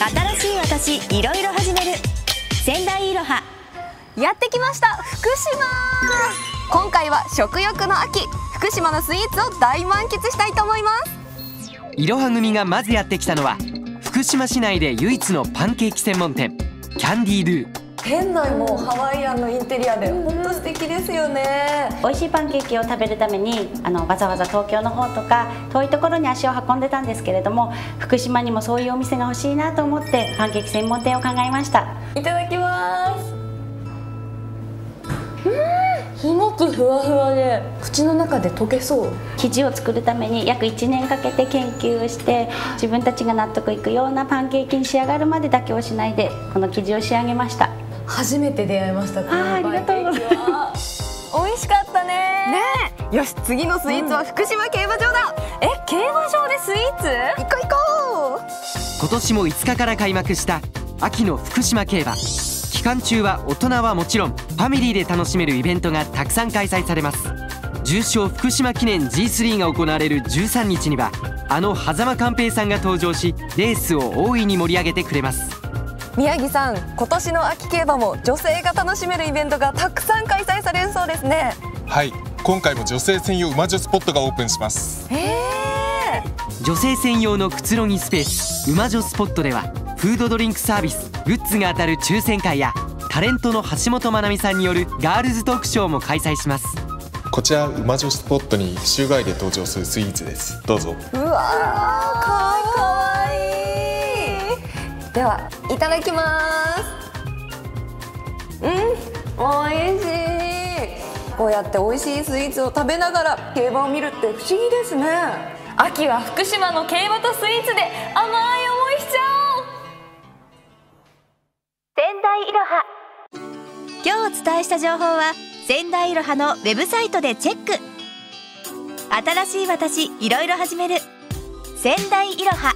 新しい私いろいろ始める。仙台いろは。やってきました福島。今回は食欲の秋福島のスイーツを大満喫したいと思います。いろは組がまずやってきたのは福島市内で唯一のパンケーキ専門店キャンディードゥ店内もハワイアンのインテリアで本当素敵ですよね。美味しいパンケーキを食べるためにあのわざわざ東京の方とか遠いところに足を運んでたんですけれども福島にもそういうお店が欲しいなと思ってパンケーキ専門店を考えました。いただきます。うん。すごくふわふわで口の中で溶けそう。生地を作るために約1年かけて研究をして自分たちが納得いくようなパンケーキに仕上がるまで妥協しないでこの生地を仕上げました初めて出会いましたこのありがとうございます。美味しかったね。ねえ。よし次のスイーツは福島競馬場だ、え競馬場でスイーツ？行こう行こ今年も5日から開幕した秋の福島競馬。期間中は大人はもちろんファミリーで楽しめるイベントがたくさん開催されます。重賞福島記念 G3 が行われる13日にはあの狭間寛平さんが登場しレースを大いに盛り上げてくれます。う宮城さん今年の秋競馬も女性が楽しめるイベントがたくさん開催されるそうですね。はい。今回も女性専用馬女スポットがオープンします。女性専用のくつろぎスペース馬女スポットではフードドリンクサービスグッズが当たる抽選会やタレントの橋本まなみさんによるガールズトークショーも開催します。こちら馬女スポットに週替わりで登場するスイーツです。どうぞ。うわーかわいいではいただきます。うん美味しい。こうやって美味しいスイーツを食べながら競馬を見るって不思議ですね。秋は福島の競馬とスイーツで甘い思いしちゃおう。仙台いろは。今日お伝えした情報は仙台いろはのウェブサイトでチェック。新しい私いろいろ始める。仙台いろは